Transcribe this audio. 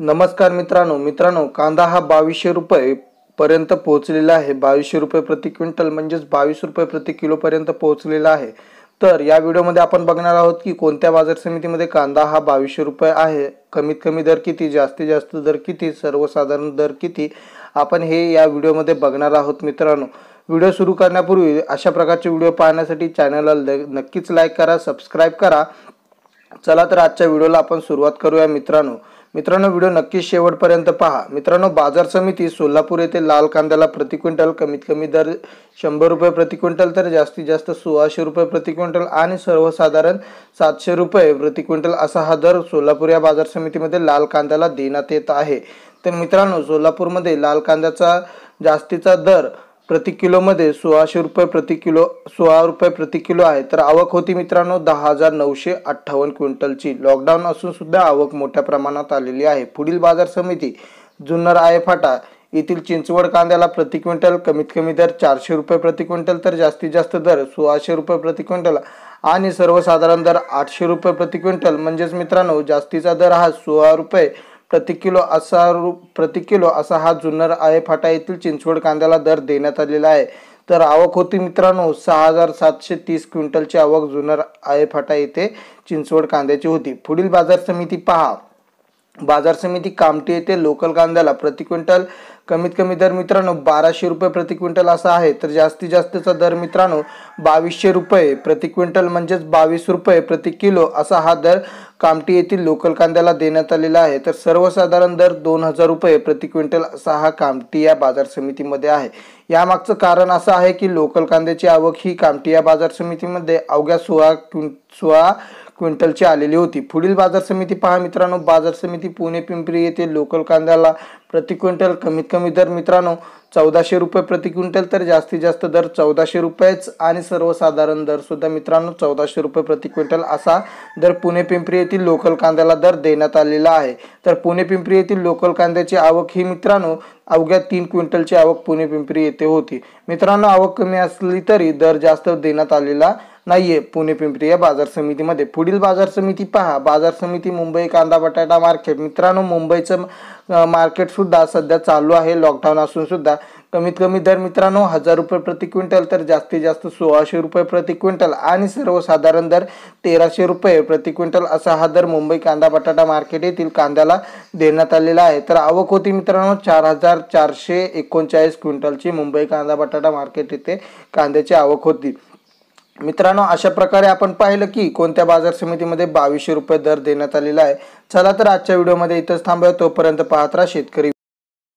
नमस्कार मित्रांनो मित्रांनो कांदा हा बावीसशे रुपये पर्यंत पोहोचलेला आहे. बावीसशे रुपये प्रति क्विंटल म्हणजेच बावीस रुपये प्रति किलोपर्यंत पोहोचलेला आहे. तर या व्हिडिओमध्ये आपण बघणार आहोत की कोणत्या बाजार समितीमध्ये कांदा हा बावीसशे रुपये आहे? कमीत कमी दर किती? जास्तीत जास्त दर किती? सर्वसाधारण दर किती? आपण हे या व्हिडिओमध्ये बघणार आहोत मित्रांनो. व्हिडिओ सुरू करण्यापूर्वी अशा प्रकारचे व्हिडिओ पाहण्यासाठी चॅनलला नक्कीच लाईक करा सबस्क्राईब करा. चला तर आजच्या व्हिडिओला आपण सुरुवात करूया मित्रांनो. मित्रांनो व्हिडिओ नक्कीच शेवटपर्यंत पहा. मित्रांनो बाजार समिती सोलापूर येथे लाल कांद्याला प्रति क्विंटल कमीत कमी दर शंभर रुपये प्रति क्विंटल तर जास्तीत जास्त सोळाशे रुपये प्रति क्विंटल आणि सर्वसाधारण सातशे रुपये प्रति क्विंटल असा हा दर सोलापूर या बाजार समितीमध्ये लाल कांद्याला देण्यात येत आहे. तर मित्रांनो सोलापूरमध्ये लाल कांद्याचा जास्तीचा दर प्रति किलोमध्ये सोळाशे रुपये प्रति किलो सोळा रुपये प्रति किलो आहे. तर आवक होती मित्रांनो दहा हजार नऊशे अठ्ठावन्न क्विंटलची. लॉकडाऊन असून सुद्धा आवक मोठ्या प्रमाणात आलेली आहे. पुढील बाजार समिती जुन्नर आय फाटा येथील चिंचवड कांद्याला प्रति क्विंटल कमीत कमी दर चारशे रुपये प्रति क्विंटल तर जास्तीत जास्त दर सोळाशे रुपये प्रति क्विंटल आणि सर्वसाधारण दर आठशे रुपये प्रति क्विंटल. म्हणजेच मित्रांनो जास्तीचा दर हा सोळा रुपये प्रतिकिलो असा रु प्रतिकिलो असा हा जुन्नर आहे. फाटा येथील चिंचवड कांद्याला दर देण्यात आलेला आहे. तर आवक होती मित्रांनो सहा हजार सातशे तीस क्विंटलची आवक जुन्नर आहे. फाटा येथे चिंचवड कांद्याची होती. पुढील बाजार समिती पहा. बाजार समिती कामठी येथे लोकल कांद्याला प्रति क्विंटल कमीत कमी दर मित्रांनो बाराशे रुपये प्रति क्विंटल असा आहे. तर जास्तीत जास्तचा दर मित्रांनो बावीसशे रुपये प्रति क्विंटल म्हणजेच बावीस रुपये प्रति किलो असा हा दर कामठी येथील लोकल कांद्याला देण्यात आलेला आहे. तर सर्वसाधारण दर दोन हजार रुपये प्रति क्विंटल असा हा कामठी या बाजार समितीमध्ये आहे. यामागचं कारण असं आहे की लोकल कांद्याची आवक ही कामठी या बाजार समितीमध्ये अवघ्या सोळा क्विं सोळा क्विंटलची आलेली होती. पुढील बाजार समिती पहा मित्रांनो. बाजार समिती पुणे पिंपरी येथे लोकल कांद्याला प्रति क्विंटल कमीत कमी दर मित्रांनो चौदाशे रुपये प्रति क्विंटल तर जास्तीत जास्त दर चौदाशे रुपयेच आणि सर्वसाधारण दर सुद्धा मित्रांनो चौदाशे रुपये प्रति क्विंटल असा दर पुणे पिंपरी येथील लोकल कांद्याला दर देण्यात आलेला आहे. तर पुणे पिंपरी येथील लोकल कांद्याची आवक ही मित्रांनो अवघ्या तीन क्विंटलची आवक पुणे पिंपरी येथे होती. मित्रांनो आवक कमी असली तरी दर जास्त देण्यात आलेला नाहीये. पुणे पिंपरी या बाजार समितीमध्ये. पुढील बाजार समिती पहा. बाजार समिती मुंबई कांदा बटाटा मार्केट मित्रांनो मुंबईचं मार्केट सुद्धा सध्या चालू आहे. लॉकडाऊन असून सुद्धा कमीत कमी दर मित्रांनो हजार रुपये प्रति क्विंटल तर जास्तीत जास्त सोळाशे रुपये प्रति क्विंटल आणि सर्वसाधारण दर तेराशे रुपये प्रति क्विंटल असा हा दर मुंबई कांदा बटाटा मार्केट येथील कांद्याला देण्यात आलेला आहे. तर आवक होती मित्रांनो चार हजार चारशे एकोणचाळीस क्विंटलची मुंबई कांदा बटाटा मार्केट येथे कांद्याची आवक होती. मित्रांनो अशा प्रकारे आपण पाहिलं की कोणत्या बाजार समितीमध्ये बावीसशे रुपये दर देण्यात आलेला आहे. चला तर आजच्या व्हिडिओमध्ये इथंच थांबूया. तोपर्यंत पाहत राहा शेतकरी